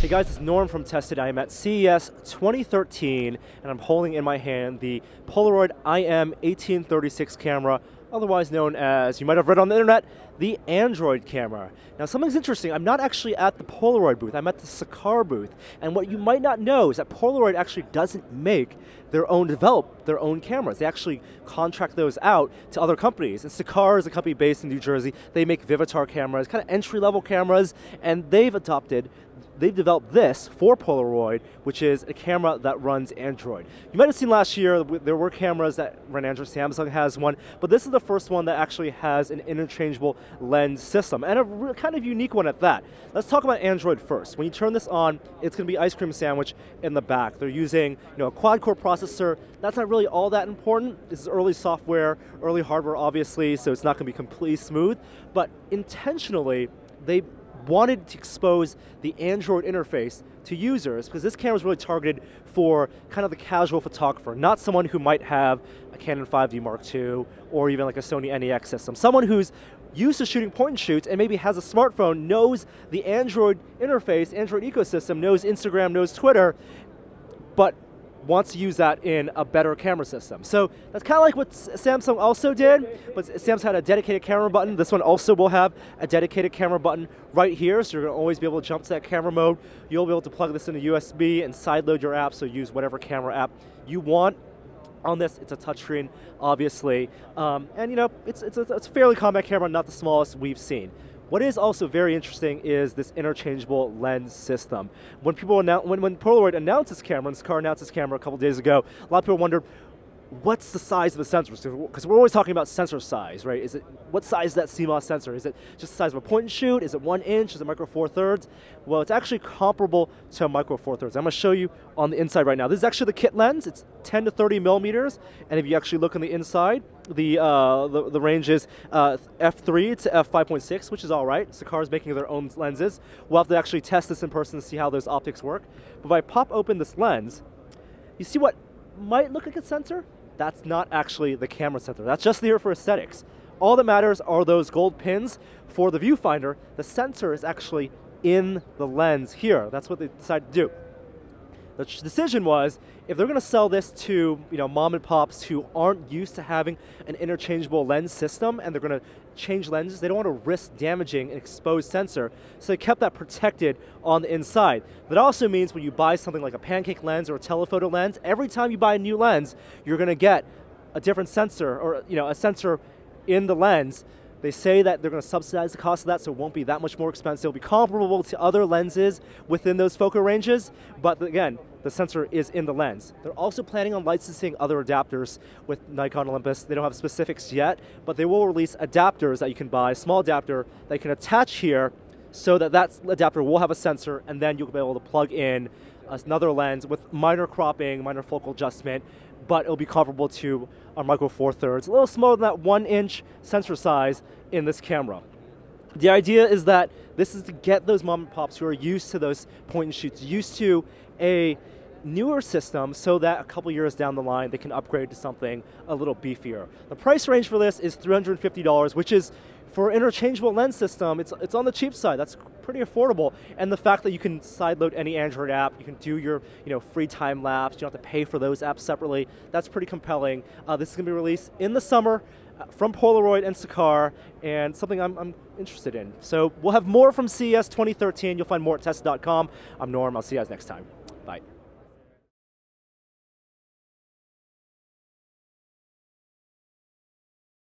Hey guys, it's Norm from Tested. I am at CES 2013 and I'm holding in my hand the Polaroid IM 1836 camera, otherwise known as, you might have read on the internet, the Android camera. Now something's interesting, I'm not actually at the Polaroid booth, I'm at the Sakar booth. And what you might not know is that Polaroid actually doesn't make their own, develop their own cameras. They actually contract those out to other companies. And Sakar is a company based in New Jersey. They make Vivitar cameras, kind of entry level cameras, and they've adopted they've developed this for Polaroid, which is a camera that runs Android. You might have seen last year, there were cameras that ran Android, Samsung has one, but this is the first one that actually has an interchangeable lens system, and a kind of unique one at that. Let's talk about Android first. When you turn this on, it's going to be ice cream sandwich in the back. They're using you know, a quad-core processor. That's not really all that important. This is early software, early hardware, obviously, so it's not going to be completely smooth, but intentionally, they wanted to expose the Android interface to users because this camera is really targeted for kind of the casual photographer, not someone who might have a Canon 5D Mark II or even like a Sony NEX system. Someone who's used to shooting point and shoots and maybe has a smartphone, knows the Android interface, Android ecosystem, knows Instagram, knows Twitter, but wants to use that in a better camera system. So that's kind of like what Samsung also did, but Samsung had a dedicated camera button. This one also will have a dedicated camera button right here, so you're to always be able to jump to that camera mode. You'll be able to plug this into USB and sideload your app, so use whatever camera app you want. On this, it's a touchscreen, obviously, um, and you know it's, it's, a, it's a fairly compact camera, not the smallest we've seen. What is also very interesting is this interchangeable lens system. When people when, when Polaroid announced this camera, and Sakar announced this camera a couple days ago, a lot of people wondered, what's the size of the sensor? Because we're always talking about sensor size, right? Is it what size is that CMOS sensor? Is it just the size of a point and shoot? Is it one inch? Is it micro four thirds? Well, it's actually comparable to a micro four thirds. I'm going to show you on the inside right now. This is actually the kit lens. It's 10 to 30 millimeters, and if you actually look on the inside, the uh, the, the, range is uh, f3 to f5.6, which is all right. Sakar is making their own lenses. We'll have to actually test this in person to see how those optics work. But if I pop open this lens, you see what might look like a sensor? That's not actually the camera sensor. That's just there for aesthetics. All that matters are those gold pins for the viewfinder. The sensor is actually in the lens here. That's what they decided to do. The decision was if they're going to sell this to you know mom and pops who aren't used to having an interchangeable lens system and they're going to change lenses, they don't want to risk damaging an exposed sensor, so they kept that protected on the inside. That also means when you buy something like a pancake lens or a telephoto lens, every time you buy a new lens, you're going to get a different sensor or you know a sensor in the lens they say that they're going to subsidize the cost of that, so it won't be that much more expensive. It'll be comparable to other lenses within those focal ranges, but again, the sensor is in the lens. They're also planning on licensing other adapters with Nikon Olympus. They don't have specifics yet, but they will release adapters that you can buy, small adapter that you can attach here so that that adapter will have a sensor and then you'll be able to plug in another lens with minor cropping, minor focal adjustment, but it'll be comparable to our Micro Four Thirds, a little smaller than that one inch sensor size in this camera. The idea is that this is to get those mom and pops who are used to those point and shoots, used to a newer system so that a couple years down the line they can upgrade to something a little beefier. The price range for this is $350, which is for interchangeable lens system, it's, it's on the cheap side. That's pretty affordable. And the fact that you can sideload any Android app, you can do your you know, free time lapse, you don't have to pay for those apps separately, that's pretty compelling. Uh, this is going to be released in the summer uh, from Polaroid and Sakar, and something I'm, I'm, interested in. So we'll have more from CES 2013. You'll find more at tested.com. I'm Norm. I'll see you guys next time. Bye.